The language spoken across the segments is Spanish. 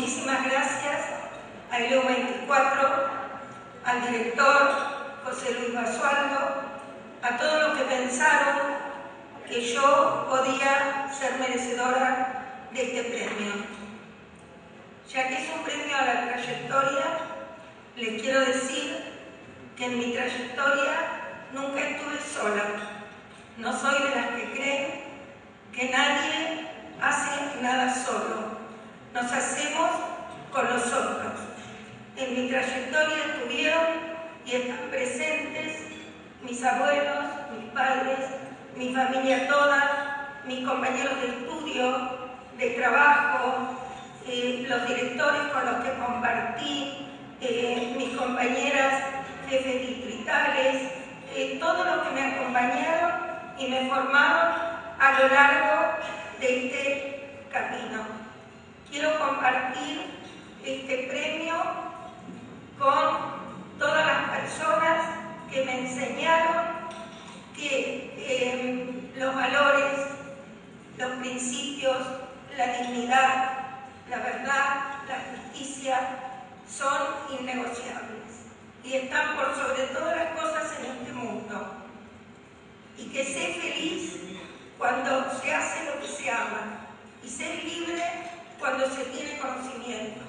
muchísimas gracias a EU 24, al director José Luis Basualdo, a todos los que pensaron que yo podía ser merecedora de este premio. Ya que es un premio a la trayectoria, les quiero decir que en mi trayectoria nunca estuve sola. No soy de las que creen que nadie hace nada solo. Nos hacemos con los otros. En mi trayectoria estuvieron y están presentes mis abuelos, mis padres, mi familia toda, mis compañeros de estudio, de trabajo, eh, los directores con los que compartí, eh, mis compañeras jefes distritales, eh, todos los que me acompañaron y me formaron a lo largo de este camino. Quiero compartir este premio con todas las personas que me enseñaron que eh, los valores, los principios, la dignidad, la verdad, la justicia son innegociables y están por sobre todas las cosas en este mundo. Y que sé feliz cuando se hace lo que se ama y ser libre cuando se tiene conocimiento.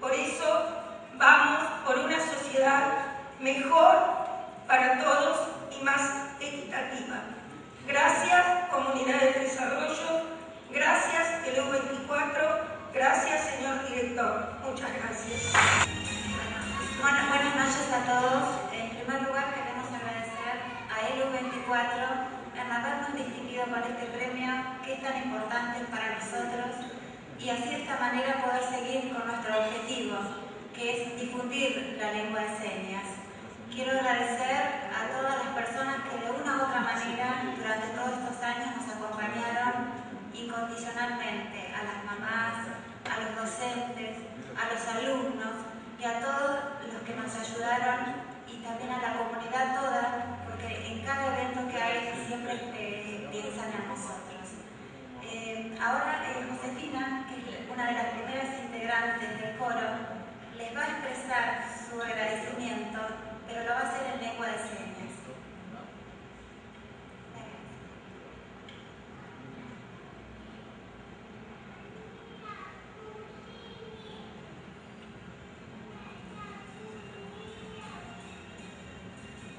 Por eso vamos por una sociedad mejor para todos y más equitativa. Gracias, Comunidad de Desarrollo. Gracias, el U24. Gracias, señor director. Muchas gracias. Bueno, buenas noches a todos. En primer lugar, queremos agradecer a ELU24 en habernos distinguido con este premio que es tan importante para nosotros y así de esta manera poder seguir con nuestro objetivo, que es difundir la lengua de señas. Quiero agradecer a todas las personas que de una u otra manera durante todos estos años nos acompañaron incondicionalmente, a las mamás, a los docentes, a los alumnos y a todos los que nos ayudaron y también a la comunidad toda, porque en cada evento que hay siempre eh, piensan en nosotros. Eh, ahora eh, Josefina, que es una de las primeras integrantes del coro, les va a expresar su agradecimiento pero lo va a hacer en lengua de señas.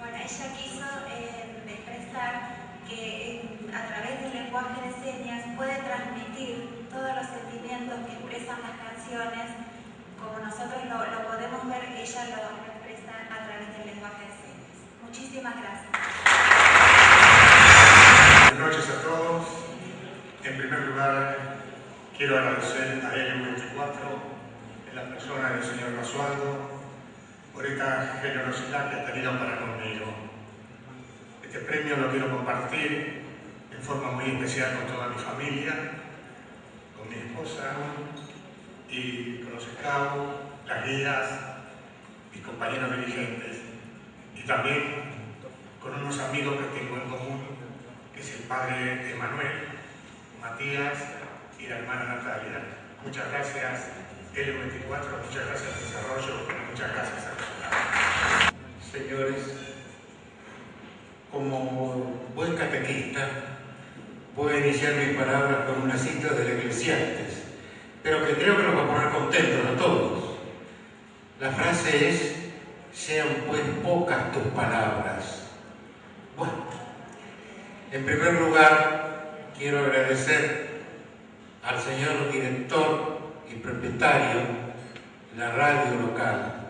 Bueno, ella quiso eh, expresar que eh, a través del lenguaje de señas puede transmitir todos los sentimientos que expresan las canciones, como nosotros lo, lo podemos ver, ella lo a través del lenguaje de señas. Muchísimas gracias. Buenas noches a todos. En primer lugar, quiero agradecer a ELU24, en la persona del señor Basualdo, por esta generosidad que ha tenido para conmigo. Este premio lo quiero compartir en forma muy especial con toda mi familia, con mi esposa y con los scouts, las guías, mis compañeros dirigentes y también con unos amigos que tengo en común, que es el padre Emanuel, Matías y la hermana Natalia. Muchas gracias, L24, muchas gracias Desarrollo, muchas gracias a Señores, como buen catequista, voy a iniciar mis palabras con una cita del Eclesiastes, pero que creo que nos va a poner contentos a todos. La frase es, sean pues pocas tus palabras. Bueno, en primer lugar, quiero agradecer al señor director y propietario de la radio local.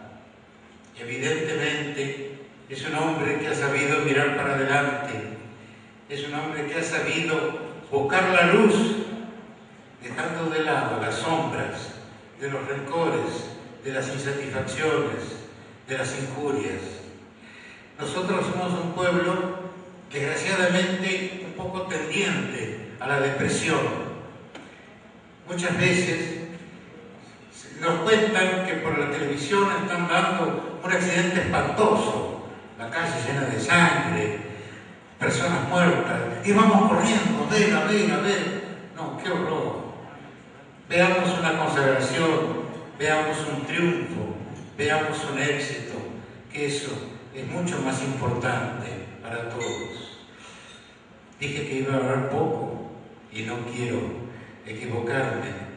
Evidentemente, es un hombre que ha sabido mirar para adelante, es un hombre que ha sabido buscar la luz, dejando de lado las sombras de los rencores, de las insatisfacciones, de las injurias. Nosotros somos un pueblo desgraciadamente un poco tendiente a la depresión. Muchas veces nos cuentan que por la televisión están dando un accidente espantoso, la calle llena de sangre, personas muertas, y vamos corriendo, ven, a ver, a. No, qué horror. Veamos una consagración veamos un triunfo, veamos un éxito, que eso es mucho más importante para todos. Dije que iba a hablar poco y no quiero equivocarme.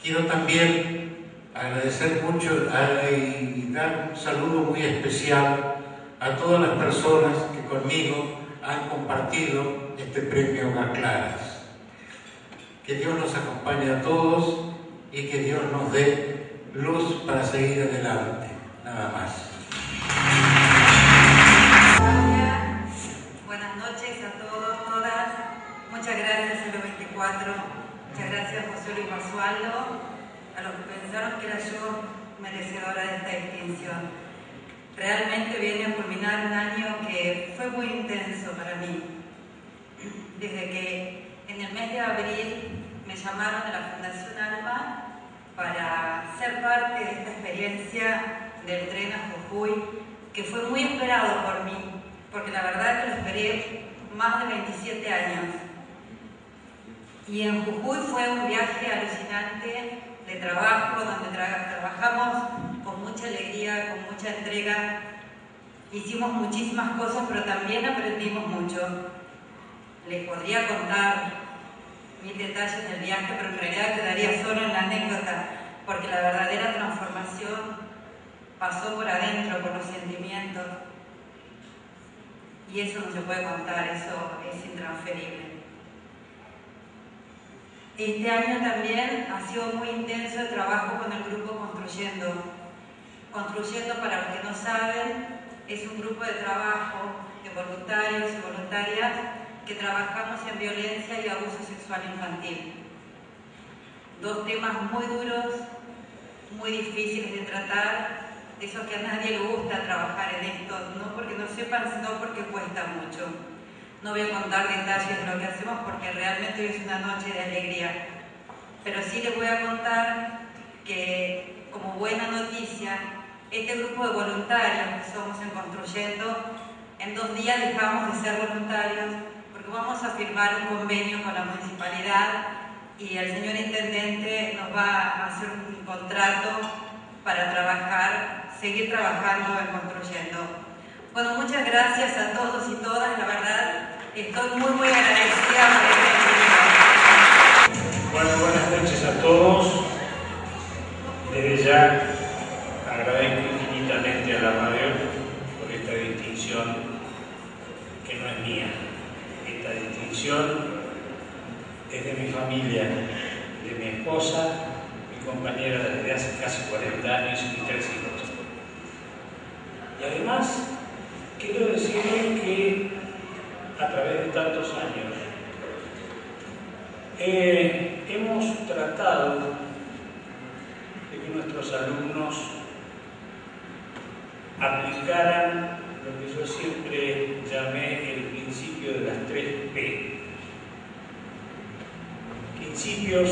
Quiero también agradecer mucho y dar un saludo muy especial a todas las personas que conmigo han compartido este premio Claras. Que Dios nos acompañe a todos y que Dios nos dé luz para seguir adelante. Nada más. Que era yo merecedora de esta distinción. Realmente viene a culminar un año que fue muy intenso para mí. Desde que en el mes de abril me llamaron de la Fundación Alma para ser parte de esta experiencia del tren a Jujuy, que fue muy esperado por mí, porque la verdad es que lo esperé más de 27 años. Y en Jujuy fue un viaje alucinante de trabajo, donde trabajamos con mucha alegría, con mucha entrega. Hicimos muchísimas cosas, pero también aprendimos mucho. Les podría contar mil detalles del viaje, pero en realidad quedaría solo en la anécdota, porque la verdadera transformación pasó por adentro, por los sentimientos, y eso no se puede contar, eso es intransferible. Este año también ha sido muy intenso el trabajo con el grupo Construyendo. Construyendo, para los que no saben, es un grupo de trabajo de voluntarios y voluntarias que trabajamos en violencia y abuso sexual infantil. Dos temas muy duros, muy difíciles de tratar, de esos que a nadie le gusta trabajar en esto, no porque no sepan, sino porque cuesta mucho. No voy a contar detalles de lo que hacemos porque realmente hoy es una noche de alegría, pero sí les voy a contar que como buena noticia, este grupo de voluntarios que somos en Construyendo, en dos días dejamos de ser voluntarios vamos a firmar un convenio con la municipalidad y el señor intendente nos va a hacer un contrato para trabajar, seguir trabajando en construyendo. Bueno, muchas gracias a todos y todas, la verdad, estoy muy, muy agradecida por Bueno, buenas noches a todos. Desde ya agradezco infinitamente a la radio por esta distinción que no es mía es de mi familia, de mi esposa, mi compañera desde hace casi 40 años y tres hijos. Y además, quiero decirles que a través de tantos años eh, hemos tratado de que nuestros alumnos aplicaran lo que yo siempre llamé el principio de las tres P. Principios,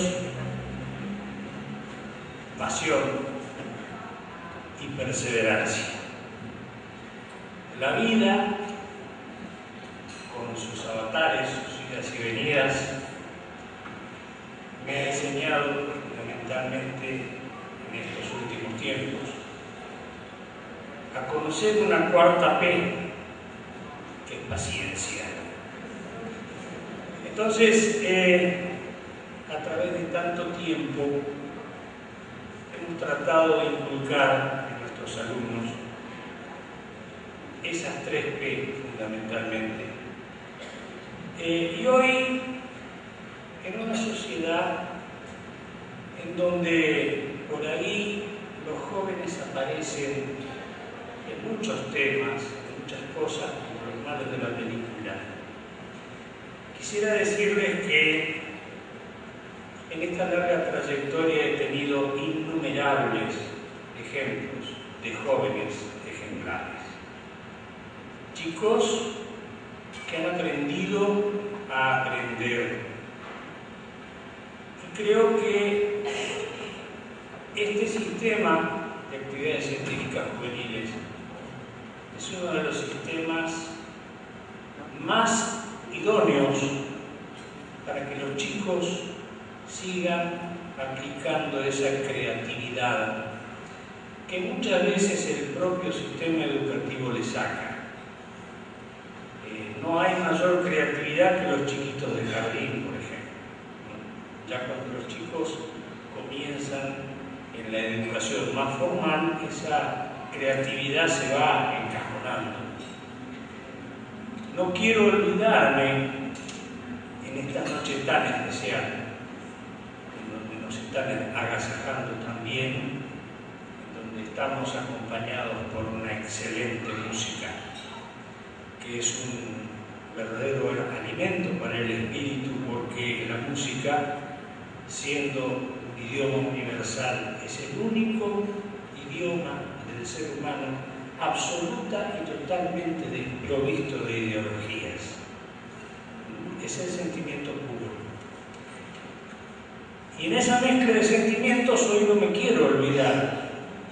pasión y perseverancia. La vida, con sus avatares, sus idas y venidas, me ha enseñado fundamentalmente en estos últimos tiempos a conocer una cuarta P, que es paciencia. Entonces, eh, a través de tanto tiempo, hemos tratado de inculcar en nuestros alumnos esas tres P fundamentalmente. Eh, y hoy, en una sociedad en donde por ahí los jóvenes aparecen en muchos temas, en muchas cosas, como los malos de la película, Quisiera decirles que en esta larga trayectoria he tenido innumerables ejemplos de jóvenes ejemplares. Chicos que han aprendido a aprender. Y creo que este sistema de actividades científicas juveniles es uno de los sistemas más idóneos para que los chicos sigan aplicando esa creatividad que muchas veces el propio sistema educativo le saca. No hay mayor creatividad que los chiquitos de jardín, por ejemplo. Ya cuando los chicos comienzan en la educación más formal, esa creatividad se va encajonando. No quiero olvidarme en esta noche tan especial, en donde nos están agasajando también, en donde estamos acompañados por una excelente música, que es un verdadero alimento para el espíritu, porque la música, siendo idioma universal, es el único idioma del ser humano absoluta y totalmente desprovisto de ideologías. Es el sentimiento puro. Y en esa mezcla de sentimientos hoy no me quiero olvidar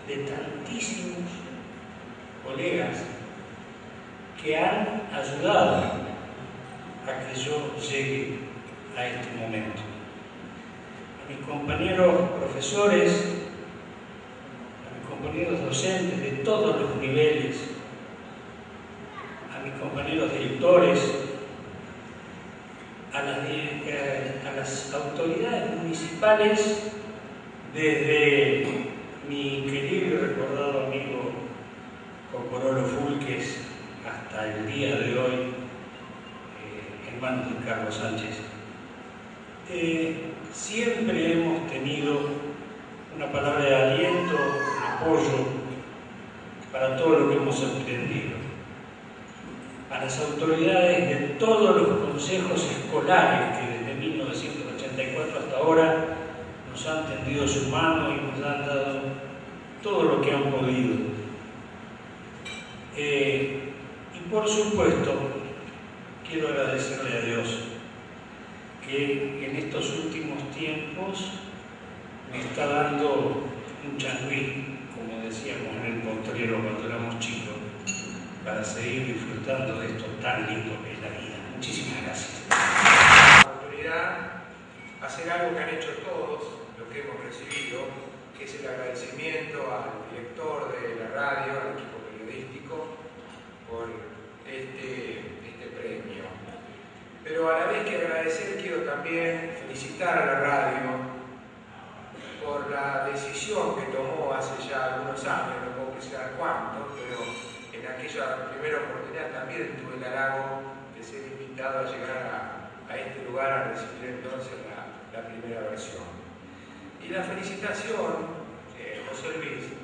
de tantísimos colegas que han ayudado yo llegue a este momento. A mis compañeros profesores, a mis compañeros docentes de todos los niveles, a mis compañeros directores, a las, eh, autoridades municipales, desde mi querido y recordado amigo Cocorolo Fulques hasta el día de hoy, Carlos Sánchez. Eh, siempre hemos tenido una palabra de aliento, apoyo para todo lo que hemos emprendido. A las autoridades de todos los consejos escolares que desde 1984 hasta ahora nos han tendido su mano y nos han dado todo lo que han podido. Eh, y por supuesto, quiero agradecerle a Dios que en estos últimos tiempos me está dando un changüí, como decíamos en el postrero cuando éramos chicos, para seguir disfrutando de esto tan lindo que es la vida. Muchísimas gracias. La autoridad, hacer algo que han hecho todos, lo que hemos recibido, que es el agradecimiento al director de la radio, al equipo periodístico, por este, este premio. Pero a la vez que agradecer, también felicitar a la radio por la decisión que tomó hace ya algunos años, no puedo precisar cuánto, pero en aquella primera oportunidad también tuve el halago de ser invitado a llegar a, a este lugar a recibir entonces la, la, primera versión. Y la felicitación, eh, José Luis,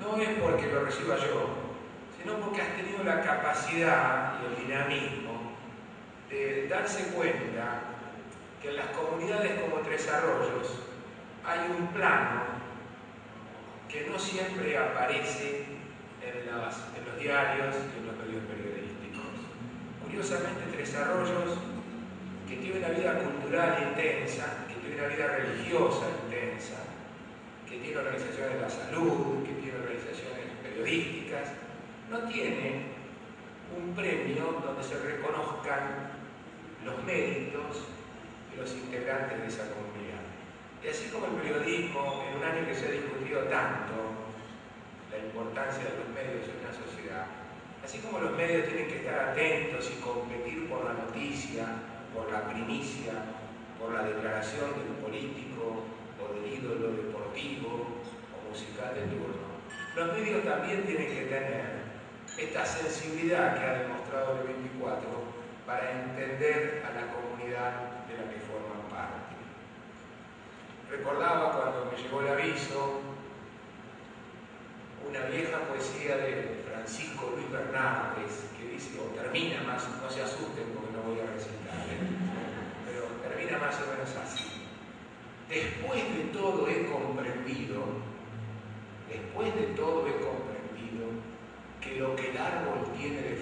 no es porque lo reciba yo, sino porque has tenido la capacidad y el dinamismo de darse cuenta que en las comunidades como Tres Arroyos hay un plano que no siempre aparece en, en los diarios y en los medios periodísticos. Curiosamente, Tres Arroyos, que tiene una vida cultural intensa, que tiene una vida religiosa intensa, que tiene organizaciones de la salud, que tiene organizaciones periodísticas, no tiene un premio donde se reconozcan los méritos los integrantes de esa comunidad. Y así como el periodismo, en un año que se ha discutido tanto la importancia de los medios en una sociedad, así como los medios tienen que estar atentos y competir por la noticia, por la primicia, por la declaración del político o del ídolo deportivo o musical de turno, los medios también tienen que tener esta sensibilidad que ha demostrado el 24 para entender a la comunidad de la que forman parte. Recordaba cuando me llegó el aviso una vieja poesía de Francisco Luis Bernández que dice, o termina más, no se asusten porque no voy a recitar, pero termina más o menos así. Después de todo he comprendido, después de todo he comprendido que lo que el árbol tiene de